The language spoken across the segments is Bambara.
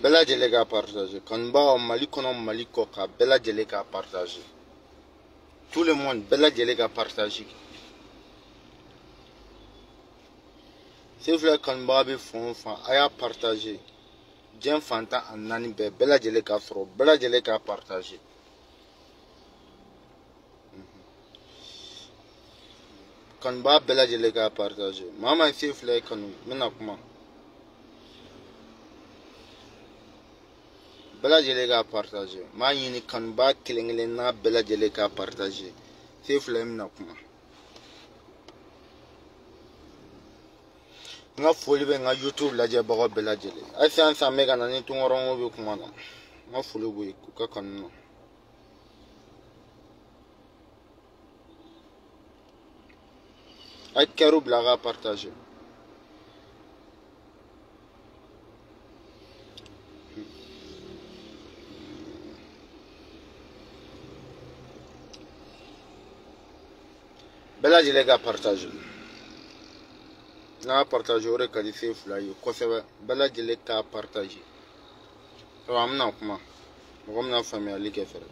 bɛɛ lajɛlen ka partage kanubaaw mali kɔnɔ mali kɔ ka bɛɛ lajɛlen ka partage tout le monde bɛɛ lajɛlen ka partage kɛ se filɛ kanubaga bɛ fan o fan a y'a partage diɲɛ fantan ani naani bɛɛ bɛɛ lajɛlen ka sɔrɔ bɛɛ lajɛlen ka partage kanubaga bɛɛ lajɛlen ka partage maa maa se filɛ kanu n bɛna kuma bɛɛ lajɛlen k'a partage n b'a ɲini kanubaa kelen kelen n'a bɛɛ lajɛlen k'a partage se fila in bɛna kuma n ka foli bɛ n ka youtube lajɛbagaw bɛɛ lajɛlen hali sisan sisan bɛ ka na ni tungɔrɔnko bɛ kuma na n ka foli b'u ye k'u ka kanu na Avec Karo Blaga partagé. bɛɛ lajɛlen ka partage n'a partage o de ka di sen fila ye kosɛbɛ bɛɛ lajɛlen ka partage an bɛna kuma mɔgɔ min na faamuyali kɛ fɛrɛ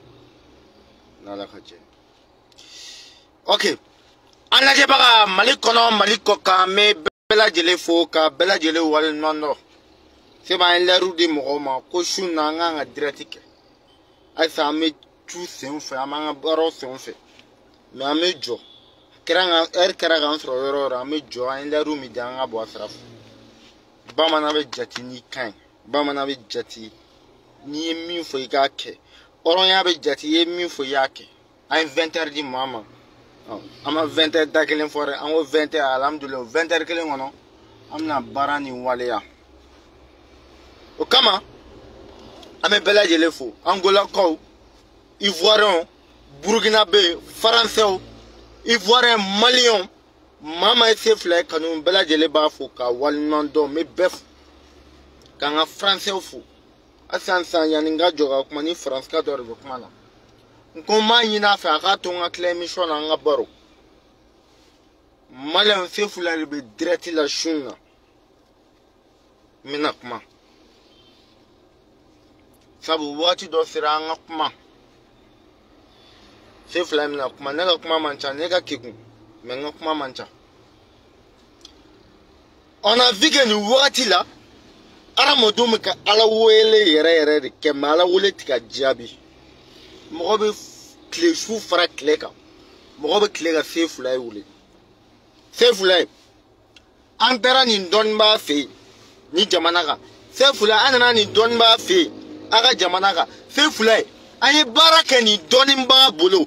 n'ala ka jɛ ok an lajɛbaga mali kɔnɔ mali kɔ kan n bɛ bɛɛ lajɛlen fo ka bɛɛ lajɛlen waleɲuman dɔn seba an ye lɛriw di mɔgɔw ma ko su na an kan ka dirɛti kɛ halisa an bɛ tu sen fɛ an b'an ka baaraw sen fɛ mɛ an bɛ jɔ kɛra ka ɛri kɛra k'an sɔrɔ yɔrɔ yɔrɔ an bɛ jɔ an ye lɛriw min di an ka bɔ a sira fɛ bamanan bɛ jate ni kan ye bamanan bɛ jate n'i ye min fɔ i k'a kɛ hɔrɔnya bɛ jate i ye min fɔ i y'a kɛ an ye vɛntɛri di maa ma an ma vɛntɛri da kelen fɔ dɛ an ko vɛntɛri alihamudulilayi o vɛntɛri kelen kɔnɔ an bɛna baara nin waleya o kama an bɛ bɛɛ lajɛlen fo angolakaw ivoiriyɛnw burukina bɛ yen faransɛw ivoiriyɛn maliyɛnw maa ma ye se fila ye kanu bɛɛ lajɛlen b'a fo ka waleɲuman dɔn n bɛ bɛɛ fo k'an ka faransɛw fo asan san yanni n ka jɔ ka kuma ni faransikan dɔ de bɛ kuma na n ko n b'a ɲini a fɛ a k'a to n ka tila emission na an ka baro maliyɛn se fila de bɛ dirɛti la su in na n bɛna kuma sabu waati dɔ sera an ka kuma se fila in bɛna kuma ne ka kuma man ca ne ka kegun mɛ n ka kuma man ca on a vu que nin wagati la hadamadenw bɛ ka ala wele yɛrɛ yɛrɛ de kɛ mɛ ala wele tɛ ka jaabi mɔgɔ bɛ tile su fara tile kan mɔgɔ bɛ tile ka fɛn fila ye wuli fɛn fila ye an taara nin dɔnnibaa fɛ yen ni jamana kan fɛn fila an nana nin dɔnnibaa fɛ yen a ka jamana kan fɛn fila ye an ye baara kɛ nin dɔnnibaa bolo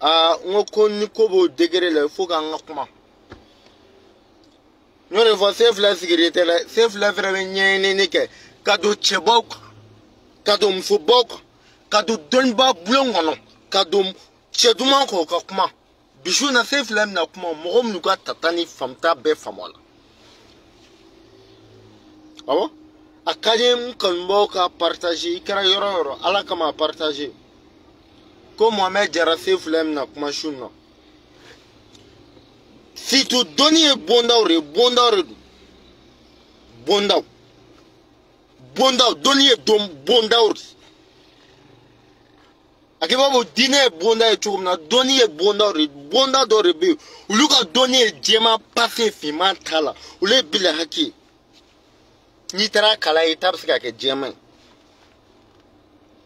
aa n ko ko ni ko b'o degere la fo k'an ka kuma n y'o de fɔ sen fila sigiri tɛ dɛ sen fila fɛnɛ bɛ ɲɛɲinini kɛ ka don cɛbaw kan ka don musobaw kan ka don dɔnnibaa bulon kɔnɔ ka don cɛ duman kɔ ka kuma bisu na fɛn fila min na kuma mɔgɔ minnu ka tata ni faamuta bɛɛ faamu a la awɔ a ka di n kanubaaw ka partage i kɛra yɔrɔ yɔrɔ ala kama partage ko mohamɛd jara fɛn fila min na kuma su na situ dɔnni ye bondaw de ye bondaw de don bondaw bondaw dɔnni ye don bondaw de a kɛ b'a fɔ diinɛ ye bonda ye cogo min na dɔnni ye bonda de bonda dɔ de bɛ yen olu ka dɔnni ye jɛman pafin finman t'a la olu ye bila hakɛ ye n'i taara kalan ye i ta bɛ se ka kɛ jɛman ye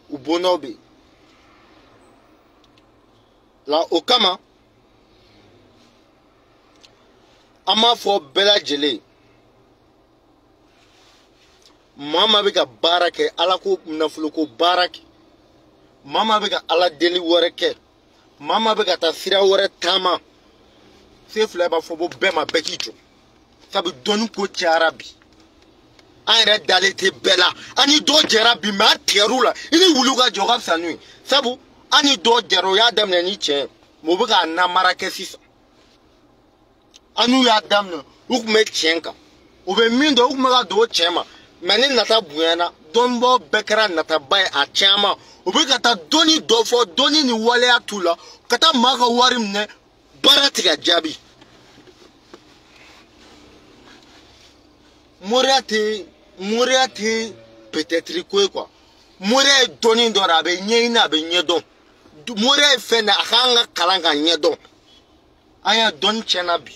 u bondaw bɛ yen la o kama an b'a fɔ bɛɛ lajɛlen maa maa bɛ ka baara kɛ ala ko nafoloko baara kɛ maa maa bɛ ka ala deli wɛrɛ kɛ maa maa bɛ ka taa sira wɛrɛ taama se fila b'a fɔ ko bɛɛ ma bɛɛ k'i jɔ sabu dɔnni ko cayara bi an yɛrɛ dalen tɛ bɛɛ la an ni dɔ jɛra bi mɛ an tigɛr'u la i ni wulu ka jɔ ka fisa n'u ye sabu an ni dɔ jɛra o y'a daminɛ ni cɛ ye mɛ u bɛ k'a namara kɛ sisan an n'u y'a daminɛ u tun bɛ tiɲɛ kan u bɛ min dɔn u tun bɛ ka don o tiɲɛ ma mɛ ni nata bonyana dɔnnibɔ bɛɛ kɛra nataba ye a caman u bɛ ka taa dɔnni dɔ fɔ dɔnni ni waleya t'u la ka taa maa ka wari minɛ baara tɛ ka jaabi moriya tɛ moriya tɛ peut-être ko ye quoi moriya ye dɔnni dɔ de a bɛ ɲɛɲini a bɛ ɲɛdɔn moriya ye fɛn de a kan ka kalan ka ɲɛdɔn an y'a dɔnni tiɲɛna bi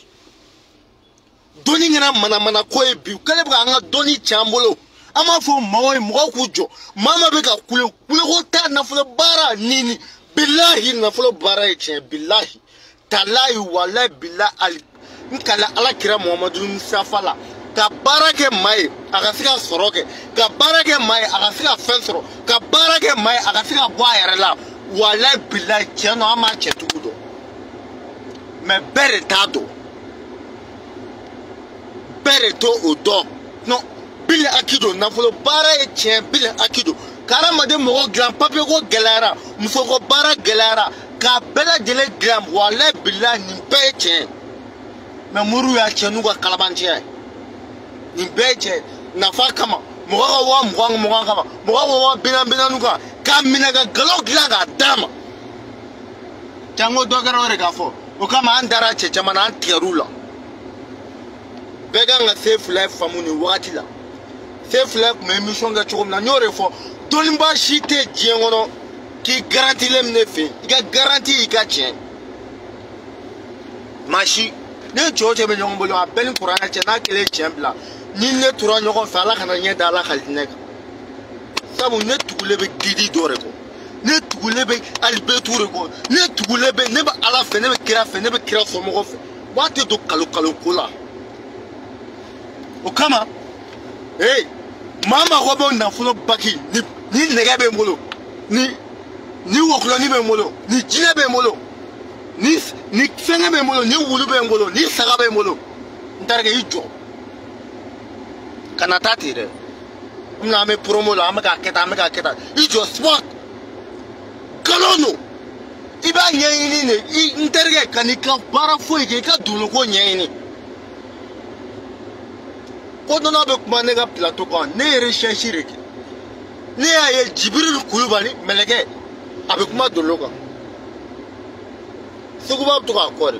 dɔnni kɛra manamana ko ye bi u kɛlen bɛ ka an ka dɔnni tiɲɛ an bolo an b'a fɔ maaw ye mɔgɔw k'u jɔ maa ma bɛ ka kule kuleko t'a nafolo baara ni ni bilahi nafolo baara ye tiɲɛ bilahi talayi walayi bila ali n kala ala kira muhamadu safa la ka baara kɛ maa ye a ka se ka sɔrɔ kɛ ka baara kɛ maa ye a ka se ka fɛn sɔrɔ ka baara kɛ maa ye a ka se ka bɔ a yɛrɛ la walayi bilayi tiɲɛ don an b'a cɛ tugu dɔn mɛ bɛɛ de t'a dɔn bɛɛ de to o dɔn non bili aki don nafolo baara ye tiɲɛ bili aki don ka hadamaden mɔgɔ dilan papiye ko gɛlɛyara musoko baara gɛlɛyara k'a bɛɛ lajɛlen dilan wala bila nin bɛɛ ye tiɲɛ mɛ moriw y'a tiɲɛ n'u ka kalabanciya ye nin bɛɛ ye tiɲɛ nafa kama mɔgɔ ka waa mugan mugan kama mɔgɔ ka waa bi naani bi naani kan k'a minɛ ka nkalon dilan k'a d'a ma janko dɔ kɛra o de k'a fɔ o kama an dara cɛ caman na an tigɛr'u la bɛɛ kan ka se fila faamu nin wagati la se fila tun bɛ emission kɛ cogo min na n y'o de fɔ dɔnniba si tɛ diɲɛ kɔnɔ k'i garantilen min ne fɛ yen i ka garanti y'i ka tiɲɛ maa si ne cɛ o cɛ bɛ ɲɔgɔn bolo a bɛɛ ni kuranɛ cɛ n'a kelen tiɲɛ bila ni ne tora ɲɔgɔn fɛ ala kana ɲɛ da ala ka diinɛ kan sabu ne tugulen bɛ didi dɔ de kɔ ne tugulen bɛ alibetu de kɔ ne tugulen bɛ ne bɛ ala fɛ ne bɛ kira fɛ ne bɛ kira sɔmɔgɔ fɛ wa tɛ don kalo kalo ko la o kama ee maa mago bɛ nafolo baki ni ni nɛgɛ bɛ n bolo ni ni wɔkulɔni bɛ n bolo ni jinɛ bɛ n bolo ni ni fɛngɛ bɛ n bolo ni wulu bɛ n bolo ni saga bɛ n bolo n taara kɛ i jɔ. ka na taa ten dɛ n na an bɛ promo la an bɛ k'a kɛ tan an bɛ k'a kɛ tan i jɔ sport nkalon don i b'a ɲɛɲini de i n terikɛ ka n'i ka baara foyi kɛ i ka dununko ɲɛɲini ko nɔnɔ bɛ kuma ne ka plateau kan ne ye recherche de kɛ ne y'a ye jibiril kulubali mɛlɛkɛ a bɛ kuma dolo kan seguba bɛ to k'a kɔ de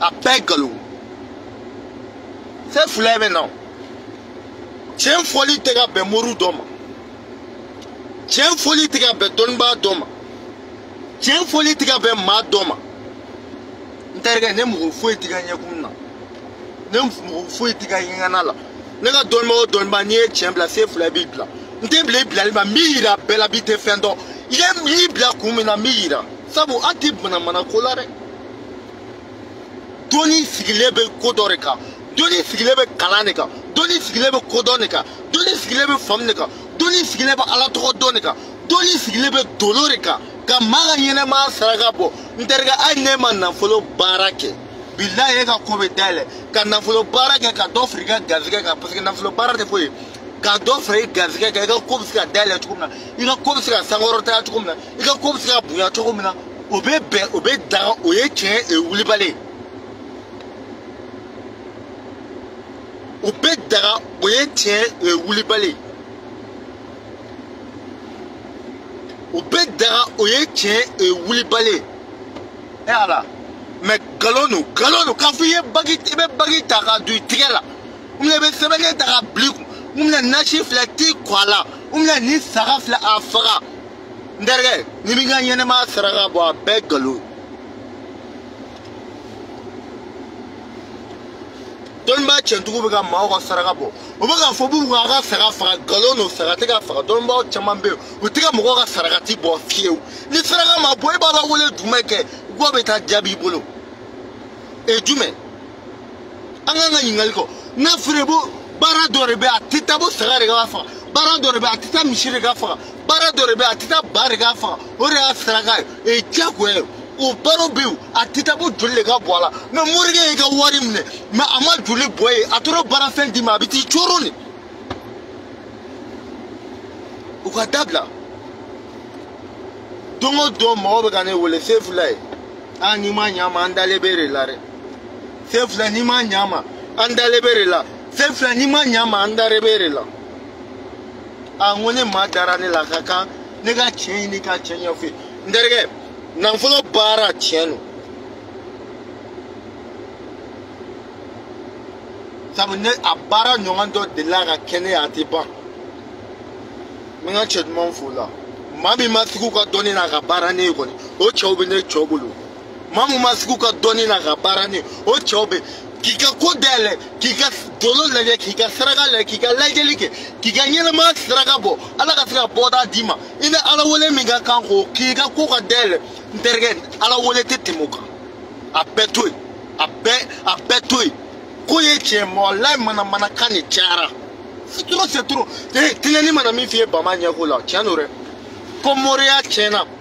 a bɛɛ nkalon fɛn fila bɛ na tiɲɛ fɔli tɛ ka bɛn moriw dɔ ma tiɲɛ fɔli tɛ ka bɛn dɔnnibaa dɔ ma tiɲɛ fɔli tɛ ka bɛn maa dɔ ma n terikɛ ne mɔgɔ foyi tɛ ka ɲɛkun na ne mɔgɔ foyi tɛ ka ɲɛgana la ne ka dɔnnibaa o dɔnnibaa n'i ye tiɲɛ bila se fila b'i bila n tɛ bila i bilali ma n b'i yira bɛɛ la b'i tɛ fɛn dɔn i ye n y'i bila kun min na n b'i yira sabu an tɛ manamana ko la dɛ doni sigilen bɛ ko dɔ de kan doni sigilen bɛ kalan de kan doni sigilen bɛ kodɔn de kan doni sigilen bɛ faamu de kan doni sigilen bɛ ala tɔgɔ dɔn de kan doni sigilen bɛ dolo de kan ka maa ka ɲɛnɛmaya saraka bɔ n terikɛ hali ne ma nafolo baara kɛ bilayi e ka ko bɛ dayɛlɛ ka nafolo baara kɛ ka dɔ firi i ka garizigɛ kan parce que nafolo baara tɛ foyi ye ka dɔ fara i garizigɛ kan i ka ko bɛ se ka dayɛlɛ cogo min na i ka ko bɛ se ka sankɔrɔtaya cogo min na i ka ko bɛ se ka bonya cogo min na o bɛ bɛn o bɛ dan o ye tiɲɛ wulibali ye u bɛ daga o ye tiɲɛ eh, wulibali u bɛ daga o ye tiɲɛ eh, wulibali ɛ eh, ala mɛ nkalon don nkalon don k'a fɔ i ye bagi i bɛ bagi ta k'a don i tigɛ la u bɛna i bɛ sɛbɛnni ta k'a bili kun u bɛna nasi filɛ t'i kɔ a la u bɛna ni saga filɛ a faga. n terikɛ ni min ka ɲɛnɛmaya saraka bɔ a bɛɛ nkalon dɔnnibaa cɛntigiw bɛ ka maaw ka saraka bɔ u bɛ k'a fɔ b'u ka ka saga faga nkalon don saga tɛ ka faga dɔnnibaaw caman bɛ yen u tɛ ka mɔgɔw ka sarakati bɔ fiyewu ni saraka ma bɔ e b'a lawale jumɛn kɛ gɔ bɛ taa jaabi i bolo e jumɛn an kan ka ɲininkali kɔ n'a feere bo baara dɔ de bɛ a tɛ taa bo saga de ka faga baara dɔ de bɛ a tɛ taa misi de ka faga baara dɔ de bɛ a tɛ taa ba de ka faga o de y'a saraka ye o ye diyagoya ye o baaraw bɛ yen a tɛ taa bo joli de ka bɔ a la mɛ morikɛ y'i ka wari minɛ mɛ a ma joli bɔ ye a tora baarafɛn d'i ma a bɛ t'i coron de u ka dabila don o don mɔgɔw bɛ ka ne wele sefula ye aa n'i ma ɲɛ a ma an dalen bɛ e de la dɛ se filɛ n'i ma ɲa ma an dalen bɛ de la se filɛ n'i ma ɲa ma an dalen bɛ de la a n ko ne maa dara ne la ka kan ne ka tiɲɛ ɲini ka tiɲɛ ɲɛfɔ n terikɛ nafolo baara tiɲɛ don sabu ne a baara ɲɔgɔn dɔ delila ka kɛ ne ye a tɛ ban n bɛ n ka cɛ dumanw fo la maa min ma tugu ka dɔnni na a ka baara ne ye kɔni o cɛw bɛ ne cɛw bolo maa mun ma sigi u ka dɔnni na ka baara ni o cɛw bɛ k'i ka ko dayɛlɛ k'i ka dolo lajɛ k'i ka saraka lajɛ k'i ka lajɛli kɛ k'i ka ɲɛnɛmaya saraka bɔ ala ka se ka bɔda d'i ma i ni ala wele min ka kan k'o k'i ka ko ka dayɛlɛ n terikɛ ala wele tɛ tɛmɛ o kan a bɛɛ to yen a bɛɛ a bɛɛ to yen ko ye tiɲɛ mɔgɔ layi manamanakan de cayara c'est trop c'est trop tiɲɛni mana min f'i ye bama ɲɛko la tiɲɛ don dɛ ko moriya tiɲɛna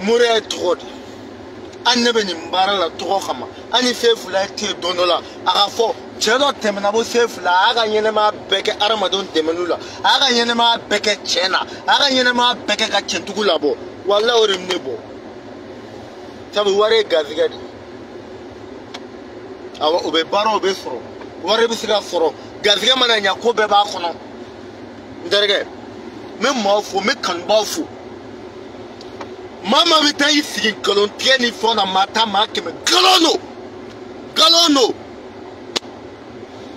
moriya ye tɔgɔ de an ne bɛ nin baara la tɔgɔ kama an ni fɛn fila tɛ yen don dɔ la a ka fɔ cɛ dɔ tɛmɛna ko fɛn fila a y'a ka ɲɛnɛmaya bɛɛ kɛ adamadenw dɛmɛni la a y'a ka ɲɛnɛmaya bɛɛ kɛ cɛ na a y'a ka ɲɛnɛmaya bɛɛ kɛ ka cɛntugu labɔ walayi o de bɛ ne bɔ sabu wari ye garizigɛ de ye awɔ o bɛ baara o bɛ sɔrɔ wari bɛ se ka sɔrɔ garizigɛ mana ɲa ko bɛɛ b'a kɔnɔ. n terikɛ n bɛ maaw fo n bɛ kanubaaw fo maa maa bɛ taa i sigi nkalon tigɛ ni fɛnw na maa ta maa kɛmɛ nkalon don nkalon don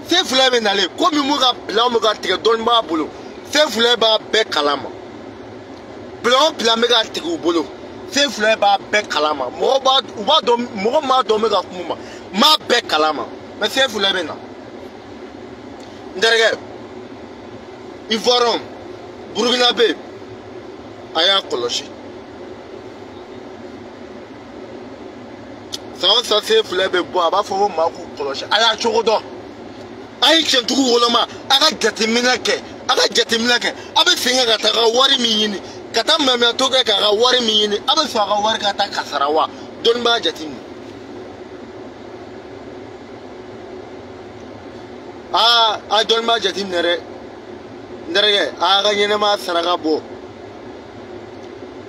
se fila bɛ nalen ko min b'u ka bilan bɛ ka tigɛ dɔɔni b'a bolo se fila b'a bɛɛ kalan ma bilan o bilan bɛ ka tigɛ u bolo se fila b'a bɛɛ kalan ma mɔgɔ b'a u b'a dɔn mɔgɔ m'a dɔn bɛ ka kuma ma m'a bɛɛ kalan ma mɛ se fila bɛ na. n terikɛ ivoirɔn burukinabe a y'a kɔlɔsi san o san se filɛ bɛ bɔ a b'a fɔ ko maa k'u kɔlɔsi a y'a cogo dɔn a ye cɛntugu woloma a ka jateminɛ kɛ a ka jateminɛ kɛ a bɛ sɛgɛn ka taa ka wari min ɲini ka taa mɛmɛto kɛ k'a ka wari min ɲini a bɛ sɔn a ka wari ka taa kasara wa dɔnnibaa jateminɛ aa a dɔnni b'a jate minɛ dɛ n terikɛ a y'a ka ɲɛnɛmaya saraka bɔ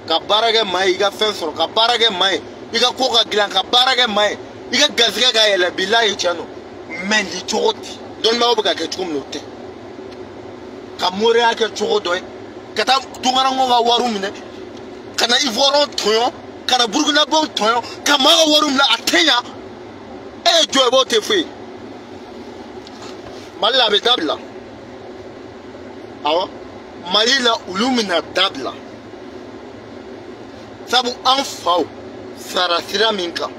ka baara kɛ maa ye i ka fɛn sɔrɔ ka baara kɛ maa ye i ka ko ka dilan ka baara kɛ maa ye i ka garisɛgɛ ka yɛlɛ bi layi cɛn don mɛ nin cogo tɛ dɔnnibagaw bɛ ka kɛ cogo min na o tɛ ka moriya kɛ cogo dɔ ye ka taa tunkaranko ka wariw minɛ ka na ivoirɔn tɔɲɔ ka na burukinabaw tɔɲɔ ka maa ka wariw minɛ a tɛ ɲa e ye jɔ i b'o tɛ foyi mali la a bɛ dabila awɔ mali la olu mina dabila sabu an faw sara sira min kan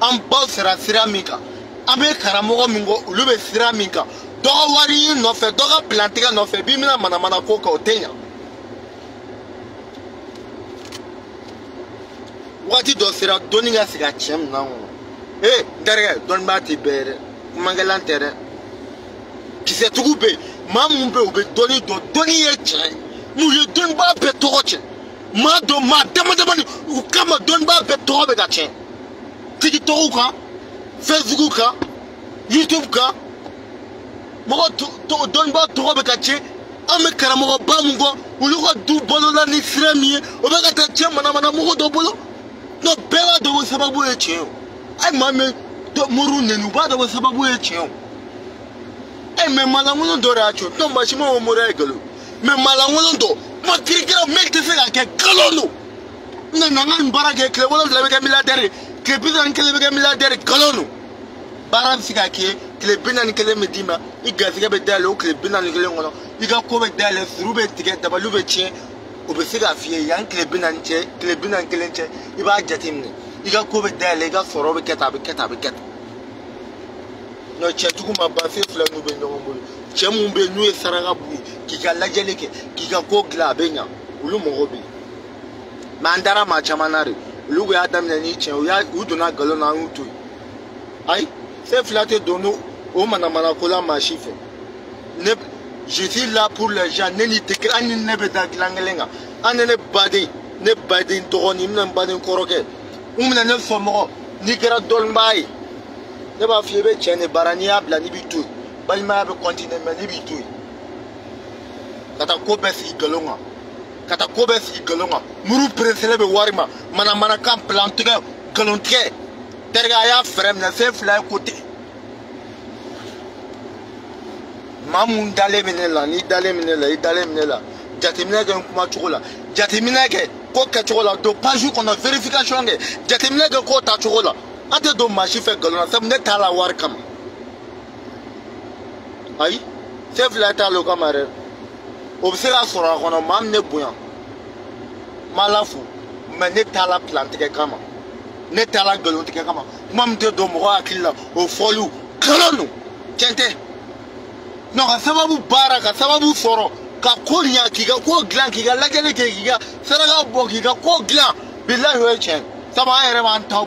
an baw sara sira min kan an bɛ karamɔgɔ min kɔ olu bɛ sira min kan dɔ ka wari ɲini nɔfɛ dɔ ka pilantigɛ nɔfɛ bi mina manamana ko kan o tɛ ɲa wagati dɔ sera dɔnni ka sigi a tiɲɛ minan kɔnɔ ee darigɛ dɔnnibaa tɛ bɛɛ ye dɛ kumakɛlan tɛ dɛ kisɛtigiw bɛ yen maa minnu bɛ yen u bɛ dɔnni dɔn dɔnni ye tiɲɛ ye n'u ye dɔnnibaa bɛɛ tɔgɔ tiɲɛ maa dɔ maa dama dama ni u kama dɔnnibaa bɛɛ tɔgɔ bɛ ka tiɲɛ tikitɔgɔw kan fɛsibuku kan youtube kan mɔgɔ dɔnnibaa tɔgɔ bɛ ka tiɲɛ an bɛ karamɔgɔba mun kɔ olu ka du balola ni sira min ye o bɛ ka taa tiɲɛ manamana mɔgɔ dɔ bolo n'o bɛɛ b'a dɔn ko sababu ye tiɲɛ ye a ye maa min moriw neni u b'a dɔn ko sababu ye tiɲɛ ye ɛ mɛ maalankolon dɔ de y'a tiɲɛ n'o maa si ma o moriya ye nkalon mɛ maalankolon dɔ kuma kirikiraw min tɛ se ka kɛ nkalon don n nana n ka nin baara kɛ tile wolonwula bɛ kɛ miliyardɛri tile bi naani kelen bɛ kɛ miliyardɛri nkalon don. baara bɛ se ka kɛ tile bi naani kelen bɛ d'i ma i garisɛgɛ bɛ dayɛlɛ o tile bi naani kelen kɔnɔ i ka ko bɛ dayɛlɛ suru bɛ tigɛ dabaliw bɛ tiɲɛ o bɛ se k'a f'i ye yan tile bi naani cɛ tile bi naani kelen cɛ i b'a jateminɛ i ka ko bɛ dayɛlɛ i ka sɔrɔ bɛ kɛ tan a bɛ kɛ tan a bɛ kɛ tan nka cɛ jugu ma ban fɛn fila n'u bɛ ɲɔgɔn bolo cɛ minnu bɛ yen n'u ye saraka b'u ye k'i ka lajɛli kɛ k'i ka ko dilan a bɛ ɲa olu mɔgɔ bɛ yen mɛ an dara maa caman na de olu y'a daminɛ ni tiɲɛ u y'a u donna nkalon na an y'u to yen ayi fɛn fila tɛ don n'o o manamana ko la maa si fɛ ne je suis là pour les gens ne ni tɛ an ni ne bɛ da dilan kelen kan an ni ne baden ne baden dɔgɔnin n bɛna n baden kɔrɔkɛ n bɛna ne fɔmɔgɔ n'i kɛra dɔnnibaa ye ne b'a f'i ye i bɛ tiɲɛ de baara n'i y'a bila n'i b'i to yen balimaya bɛ kɔntine mɛ n'i b'i to yen ka taa ko bɛɛ sigi nkalon kan ka taa ko bɛɛ sigi nkalon kan muru peresele bɛ wari ma manamanakan pilantigɛ nkalontigɛ terikɛ a y'a fɛɛrɛ minɛ fɛn fila ye ko tɛ maa mun dalen bɛ ne la n'i dalen bɛ ne la i dalen bɛ ne la jateminɛ kɛ n kuma cogo la jateminɛ kɛ ko kɛcogo la don page kɔnɔ verification kɛ jateminɛ kɛ k'o ta cogo la an tɛ don maa si fɛ nkalon na sabu ne t'a la wari kama ayi fɛn fila t'a la o kama yɛrɛ o bɛ se ka sɔrɔ a kɔnɔ maa min ne bonya ma la fo mɛ ne t'a la pilantigɛ kama ne t'a la nkalontigɛ kama kuma min tɛ don mɔgɔ hakili la o fɔliw kalon don tiɲɛ tɛ nɔ ka sababu baara ka sababu sɔrɔ ka ko ɲa k'i ka ko dilan k'i ka lajɛli kɛ k'i ka saraka bɔ k'i ka ko dilan bilahi o ye tiɲɛ sabu an yɛrɛ b'an ta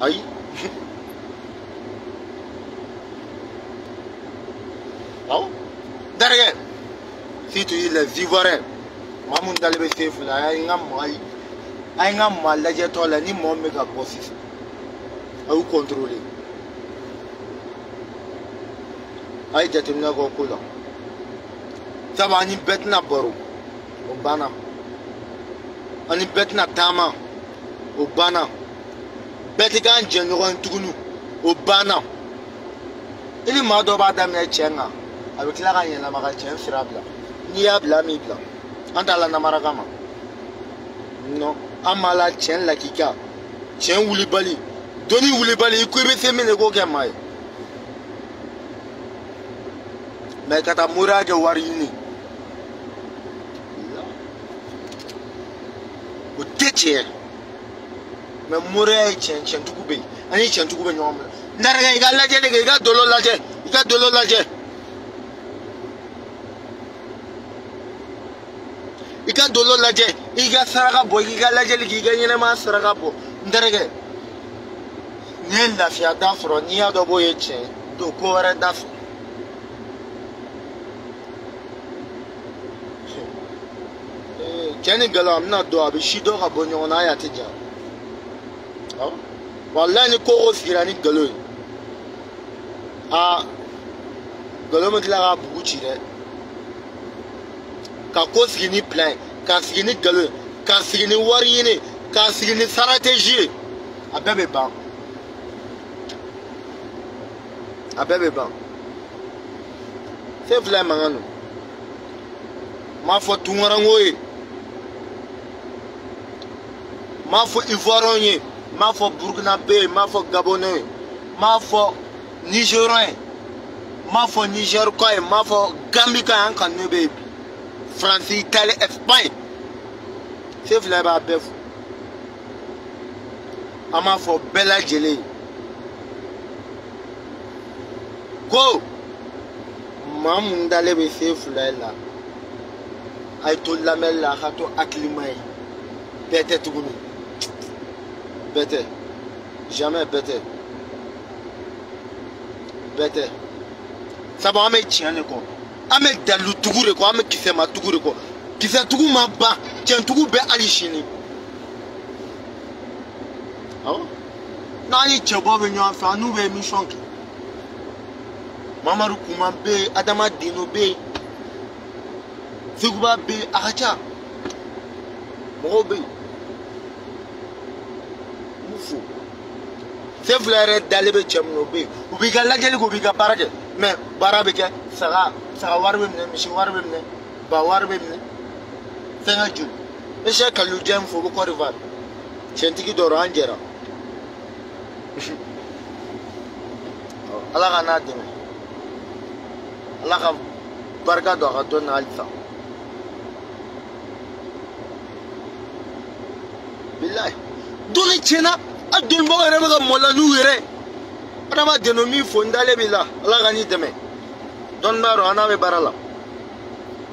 ayi aw darigɛ si tu y'i la ziwarɛ maa mun dalen bɛ se fila a ye n ka maa ye a ye n ka maa lajɛtɔ la ni mɔɔ min bɛ ka bɔ sisan a y'u kɔntorole a ye jateminɛ kɛ o ko la sabu an ni bɛɛ tɛna baro o banna an ni bɛɛ tɛna taama o banna bɛɛ tɛ k'an jɛɲɔgɔn ye tuguni o banna i ni maa dɔ b'a daminɛ cɛ kan a bɛ tila ka yɛlɛma ka cɛ sira bila n'i y'a bila an b'i bila an t'a la namara kama non an b'a la cɛ lakika cɛ wulibali doni wulibali i ko i bɛ se min na i k'o kɛ maa ye mɛ ka taa moriya kɛ wari ɲini o tɛ tiɲɛ ye mɛ moriya ye tiɲɛ tiɲɛtigiw bɛ yen an ni tiɲɛtigiw bɛ ɲɔgɔn minɛ n taara kɛ i ka lajɛli kɛ i ka dolo lajɛ i ka dolo lajɛ i ka dolo lajɛ i ka saraka bɔ i ka lajɛli kɛ i ka ɲɛnɛmaya saraka bɔ n taara kɛ n ye lafiya da sɔrɔ n'i y'a dɔn k'o ye tiɲɛ ye don ko wɛrɛ da sɔrɔ cɛ ni gɛlɛya bɛna don a bɛ si dɔn ka bɔ ɲɔgɔn na a y'a tɛ ja walayi ni koko sigira ni galo ye aa galo bɛ tila k'a bugu ci dɛ ka ko sigi ni plan ye ka sigi ni galo ye ka sigi ni wari ɲini ka sigi ni saratɛzi ye a bɛɛ bɛ ban a bɛɛ bɛ ban. fɛn fila ye mankan don n m'a fɔ tunkaranko ye n m'a fɔ ivoiriyɛnw ye n m'a fɔ burukinabe ye n m'a fɔ gabonɛw ye n m'a fɔ nizeriyɛn ye n m'a fɔ nizɛrika ye n m'a fɔ gambika ye an ka ne bɛ yen bi faransi itali ɛsipaɲi fɛn fila b'a bɛɛ fo an b'a fɔ bɛɛ lajɛlen ye ko maa mun dalen bɛ se fila la a ye to lamɛnni la a ka to hakilima ye bɛɛ tɛ tuguni bɛɛ tɛ jamais bɛɛ tɛ bɛɛ tɛ sabu an bɛ tiɲɛ de kɔ an bɛ dalilutugu de kɔ an bɛ kisɛmatugu de kɔ kisɛtugu ma ban tiɲɛtugu bɛ hali sini awɔ n'a ye cɛbɔ bɛ ɲɔgɔn fɛ an n'u bɛ emission kɛ mamadu kuma bɛ yen adama deno bɛ yen seguba bɛ yen a ka ca mɔgɔw bɛ yen n b'u fo se fila yɛrɛ dalen bɛ cɛ min na o bɛ yen u b'i ka lajɛli kɛ u b'i ka baara kɛ mɛ baara bɛ kɛ saga saga wari bɛ minɛ misi wari bɛ minɛ ba wari bɛ minɛ fɛnkɛ joli e sɛ kalilujɛ min fɔ o bɛ kɔdiwari cɛntigi dɔ an jɛra ala ka n'a dɛmɛ ala ka barika don a ka dɔn na halisa bilayi dɔnni tiɲɛna a dɔnnibagaw yɛrɛ bɛ ka mɔla n'u yɛrɛ adamaden don min fo n dalen b'i la ala ka n'i dɛmɛ dɔnnibaa don an n'a bɛ baara la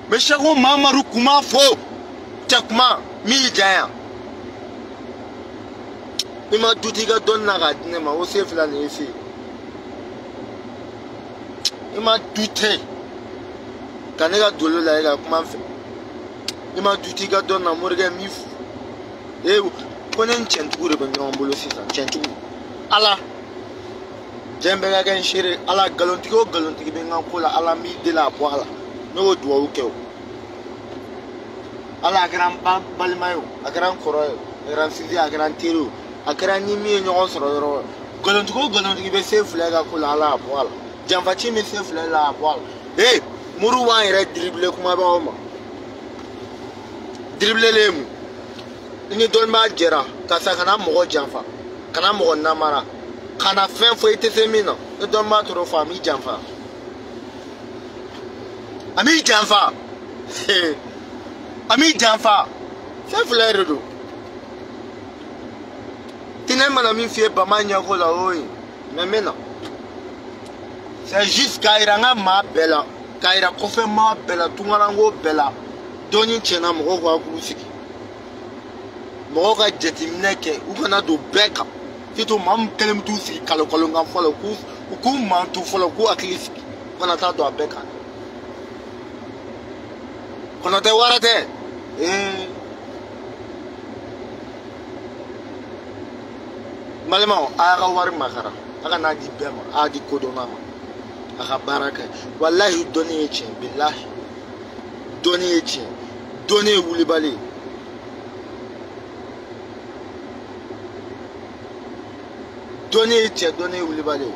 mɛ sɛko mamadu kuma fo cɛ kuma min y'i diya yan i ma duti i ka dɔnni na k'a di ne ma o se fila nin ye se i ma dute ka ne ka dolo la i ka kuma n fɛ i ma duti i ka dɔnni na morikɛ min fo ee ko ne ni cɛntigiw de bɛ ɲɔgɔn bolo sisan cɛntigiw ala diɲɛ bɛɛ ka kɛ n seere ala nkalontigɛ o nkalontigɛ bɛ n ka ko la ala n b'i deli a bɔ a la ne y'o dugawu kɛ o ala a kɛra n ba balima ye o a kɛra n kɔrɔ ye o a kɛra n sinsin a kɛra n teri o a kɛra ni min ye ɲɔgɔn sɔrɔ yɔrɔ o nkalontigɛ o nkalontigɛ bɛ se fila ka ko la ala a bɔ a la janfaci bɛ se fila la a bɔ a la ee muru b'an yɛrɛ diribile kumabagaw ma diribile le ye mun i ni dɔnnibaa jɛra karisa kana mɔgɔ janfa kana mɔgɔ namara kana fɛn fɔ i tɛ se min na ni dɔnnibaa toro fɔ a m'i janfa a m'i janfa a m'i janfa fɛn fila yɛrɛ don tinɛ mana min f'i ye bama ɲɛko la o ye mɛ n bɛ na c'est juste k'a yira n ka maa bɛɛ la k'a yira kɔfɛ maa bɛɛ la tunkaranko bɛɛ la dɔɔni tiɲɛna mɔgɔw k'a k'u sigi mɔgɔw ka jateminɛ kɛ u kana don bɛɛ kan k'i to maa min kelen bɛ t'u sigi kalo kalo kan fɔlɔ k'u u k'u mantu fɔlɔ k'u hakili sigi u kana taa don a bɛɛ kan kɔnɔ tɛ wara tɛ ee balimaw a y'a ka wari makara a ka n'a di bɛɛ ma a y'a di kodɔnna ma a ka baara kɛ walahi dɔnni ye tiɲɛ bilahi dɔɔni ye tiɲɛ dɔɔni ye wulibali ye dɔɔni ye tiɲɛ dɔɔni ye wulibali ye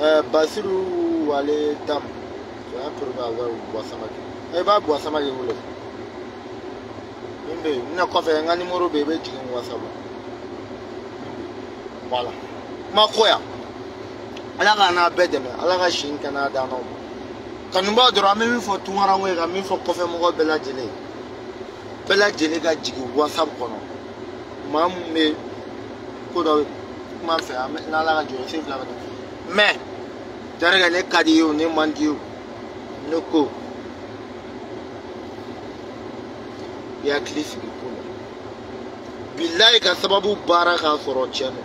ɛɛ basiru wale dam o y'a pere ka wari bɔ sama kɛ ɛ i b'a bɔ sama kɛ wele min bɛ yen n na kɔfɛ n ka nimoro bɛ yen i bɛ jigin wasa la wala kuma ko yan. ala ka n'a bɛɛ dɛmɛ ala ka si kɛ n'a dan n'aw ma kanubaaw dɔrɔn an bɛ min fɔ tunkaranko ye ka min fɔ kɔfɛ mɔgɔw bɛɛ lajɛlen bɛɛ lajɛlen ka jigin whatsapp kɔnɔ maa min bɛ ko dɔ kuma fɛ an bɛ n'ala ka jɔyɔrɔ sen fila ka don mɛ jarikɛ ne ka di ye o ne man di ye o ne ko i hakili sigi ko la bilayi ka sababu baara k'a sɔrɔ tiɲɛ don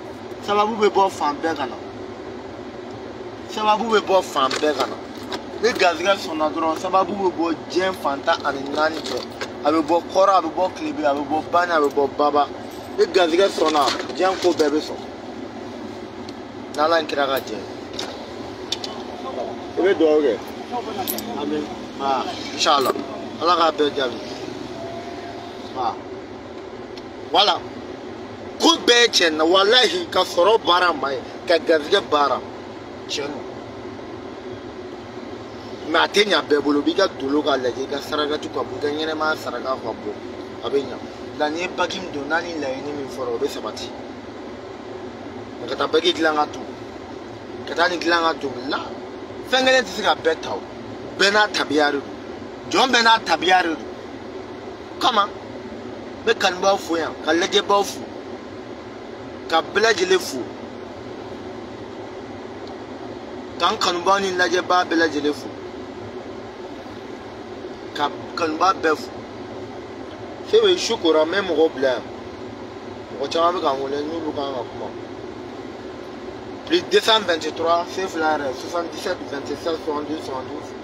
sababu bɛ bɔ fan bɛɛ ka na sababu bɛ bɔ fan bɛɛ ka na ni garisɛgɛ sɔnna dɔrɔn sababu bɛ bɔ diɲɛ fantan ani naani bɛɛ a bɛ bɔ kɔrɔ a bɛ bɔ tilebin a bɛ bɔ bani a bɛ bɔ baba ni garisɛgɛ sɔnna diɲɛ ko bɛɛ bɛ sɔn n'ala in kira ka jɛ i bɛ dugawu kɛ ami aa inshallah ala k'a bɛɛ jaabi aa wala ko bɛɛ ye tiɲɛ na walahi ka sɔrɔ baara ma ye ka garijɛgɛ baara tiɲɛ don mɛ a tɛ ɲa bɛɛ bolo b'i ka dolo k'a lajɛ i ka sarakatu ka bɔ i ka ɲɛnɛmaya saraka ka bɔ a bɛ ɲa la n'i ye baki min don n'a ni laɲini min fɔra o bɛ sabati mɛ ka taa baki dilan ka to ka taa ni dilan ka to la fɛn kelen tɛ se ka bɛɛ ta o bɛɛ n'a tabiya de don jɔn bɛɛ n'a tabiya de don kama n bɛ kanubaaw fo yan ka lajɛbaaw fo ka bɛɛ lajɛlen fo ka n kanubaaw ni lajɛbaa bɛɛ lajɛlen fo ka kanubaa bɛɛ fo fɛn bɛ su kora n bɛ mɔgɔw bila yan mɔgɔ caman bɛ ka n wele n'olu kan ka kuma plus 223 fɛn fila yɛrɛ 77 26 62 72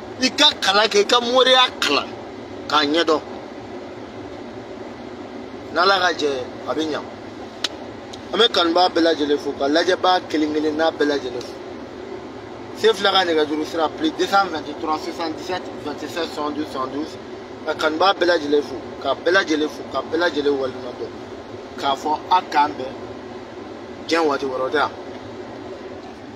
i ka kalan kɛ i ka moriya kalan k'a ɲɛdɔn n'ala ka jɛ a bɛ ɲa an bɛ kanubaa bɛɛ lajɛlen fo ka lajɛbaa kelen kelen n'a bɛɛ lajɛlen fo se fila ka nɛgɛjuru sira plus 223 77 26 72 72 ka kanubaa bɛɛ lajɛlen fo ka bɛɛ lajɛlen fo ka bɛɛ lajɛlen waleɲuman dɔn k'a fɔ a kan bɛn diɲɛ waati wɛrɛ tɛ yan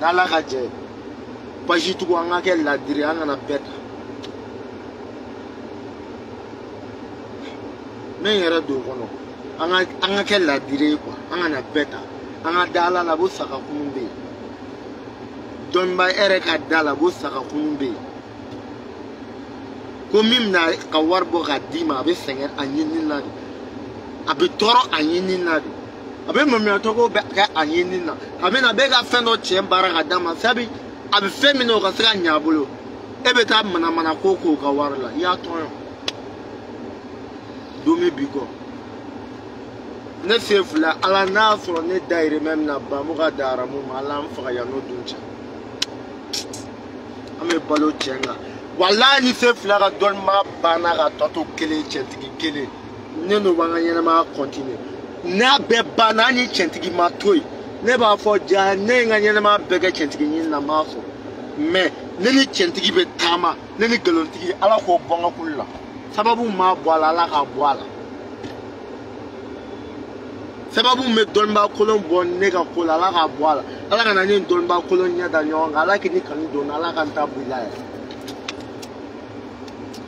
n'ala ka jɛ pasi tugu an ka kɛ ladiri an kana bɛɛ ta ne yɛrɛ don kɔnɔ an ka an ka kɛ ladiri ye kuwa an kana bɛɛ ta an ka da ala la ko saga kunun bɛ yen dɔnniba e yɛrɛ ka da la ko saga kunun bɛ yen ko min bɛna ka wari bɔ k'a d'i ma a bɛ sɛgɛn a ɲinini na de a bɛ tɔɔrɔ a ɲinini na de a bɛ mamiya tɔgɔ bɛ kɛ a ɲini na a bɛ na bɛ ka fɛn dɔ tiɲɛ baara ka d'a ma sabu a bɛ fɛn min na o ka se ka ɲɛ a bolo e bɛ taa manamana ko k'o ka wari la i y'a tɔɲɔ don bɛ bi kɔ ne sen fila ala n'a y'a sɔrɔ ne dayirimɛ min na bamu ka da aramu ma ala n faga yan n'o dun cɛ an bɛ balo cɛ kan walayi ni sen fila ka dɔnnibaga banna ka tɔ to kelen cɛtigi kelen ne n'o b'an ka ɲɛnɛmaya kɔntine n'a bɛɛ banna an ni cɛntigi ma to yen ne b'a fɔ ja ne ye n ka ɲɛnɛmaya bɛɛ kɛ cɛntigi ɲini na n b'a sɔrɔ mɛ ne ni cɛntigi bɛ taama ne ni nkalonitigi ala k'o bɔ n ka kulu la sababu m'a bɔ a la ala k'a bɔ a la sababu min bɛ dɔnnibaa kolon bɔ ne ka ko la ala k'a bɔ a la ala ka na ne ni dɔnnibaa kolon ɲɛ da ɲɔgɔn kan ala k'i ni kanu don ala ka n ta bɔ i la yɛrɛ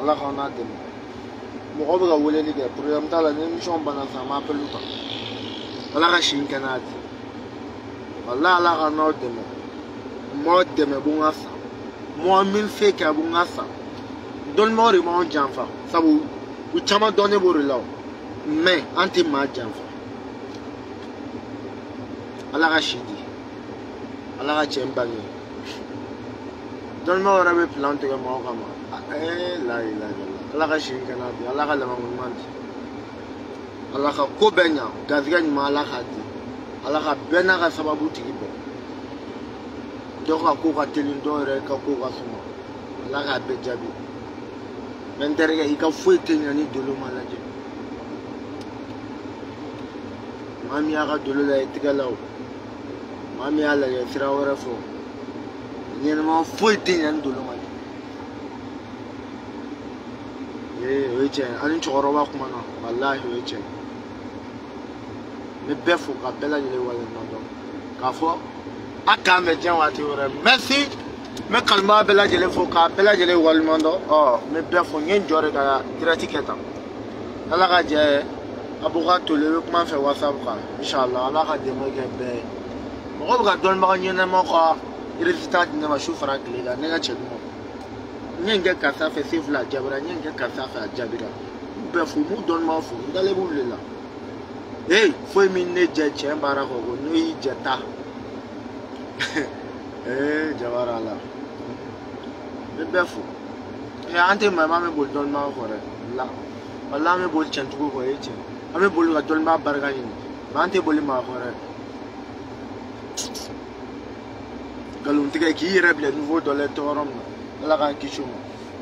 ala k'aw n'a dɛmɛ mɔgɔ bɛ ka weleli kɛ porobilɛmu t'a la ni emisɔn banna sisan an b'a pɛlu ta ala ka si kɛ n'a di walayi ala ka n'aw dɛmɛ mɔɔ dɛmɛ b'u ka san mɔɔ min se kɛ a b'u ka san dɔnnibagaw de b'anw janfa sabu u caman dɔnnen b'o de la o mɛ an tɛ maa janfa ala ka si di ala ka cɛ n bange dɔnnibaw yɛrɛ bɛ pilan tigɛ mɔgɔw kama ee layi layi ala ka si kɛnɛ bi ala ka laban ɲuman di ala ka ko bɛɛ ɲa garijɛgɛ ɲuman ala k'a di ala ka bɛɛ n'a ka sababu tigi bɛɛ dɔ ka ko ka teli dɔ yɛrɛ ka ko ka suma ala k'a bɛɛ jaabi mɛ n terikɛ i ka foyi tɛ ɲa ni dolo ma lajɛ maa min y'a ka dolo la i tɛgɛ la o maa min y'a lajɛ sira wɛrɛ fɔ ɲɛnɛma foyi tɛ ɲɛ ni dolo ma di ee o ye tiɲɛ ye ani cɛkɔrɔba kuma na walahi o ye tiɲɛ ye n bɛ bɛɛ fo ka bɛɛ lajɛlen waleɲuman dɔn k'a fɔ a k'an bɛ diɲɛ waati wɛrɛ merci n bɛ kanubaa bɛɛ lajɛlen fo k'a bɛɛ lajɛlen waleɲuman dɔn ɔ n bɛ bɛɛ fo n ye n jɔ de ka dirɛti kɛ tan ala ka jɛ ye abu ka toli i bɛ kuma n fɛ whatsapp kan inshallah ala ka dɛmɛ kɛ bɛɛ ye mɔgɔ bɛ ka dɔnnibaga ɲɛnɛma ka résultat di ne ma su fara tile kan ne ka cɛ duman n ye n kɛ karisa fɛ se fila a jaabira n ye n kɛ karisa fɛ a jaabira n bɛɛ fo n b'u dɔnnibaga fo n dalen b'u de la ee foyi min ne jɛ tiɲɛ baara kɔ ko n'o y'i jɛ ta ee jaba la la ne bɛɛ fo ee an tɛ maa an bɛ boli dɔnnibaga kɔ dɛ la wala an bɛ boli cɛncogo kɔ e cɛ an bɛ boli ka dɔnnibaga barika ɲini mɛ an tɛ boli maa kɔ dɛ nkalontigɛ k'i yɛrɛ bila nuwo dɔ la tɔ yɔrɔ min na ala k'an kisi o ma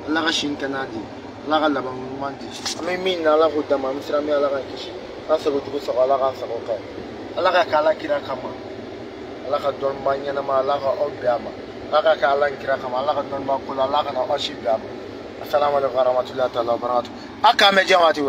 ala ka sin kɛnɛya di ala ka laban ɲuman di an bɛ min na ala k'o d'a ma an bɛ siran min ala k'an kisi an sago jugu sago ala k'an sago kɛ ala ka kɛ ala kira kama ala ka dɔnniba ɲɛnama ala ka aw bɛn a ma ala ka kɛ ala ni kira kama ala ka dɔnniba ko la ala kana aw si bɛn a ma asalaamualeykum warahmatulahi taala wabarakatu a k'an bɛ diɲɛ waati wɛrɛ